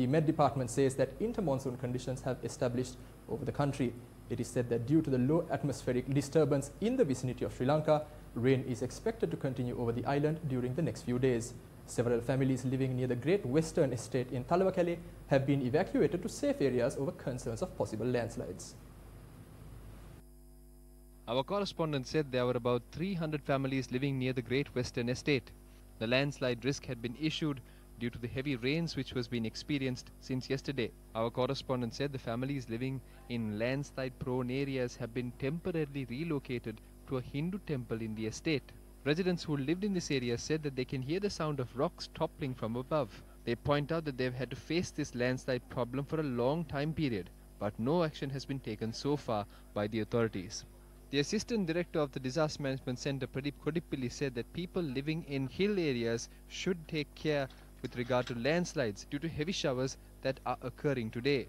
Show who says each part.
Speaker 1: The Met Department says that inter-monsoon conditions have established over the country. It is said that due to the low atmospheric disturbance in the vicinity of Sri Lanka, rain is expected to continue over the island during the next few days. Several families living near the Great Western Estate in Talawakele have been evacuated to safe areas over concerns of possible landslides.
Speaker 2: Our correspondent said there were about 300 families living near the Great Western Estate. The landslide risk had been issued due to the heavy rains which was being experienced since yesterday. Our correspondent said the families living in landslide prone areas have been temporarily relocated to a Hindu temple in the estate. Residents who lived in this area said that they can hear the sound of rocks toppling from above. They point out that they've had to face this landslide problem for a long time period, but no action has been taken so far by the authorities. The Assistant Director of the Disaster Management Center, Pradeep Kodippili, said that people living in hill areas should take care with regard to landslides due to heavy showers that are occurring today.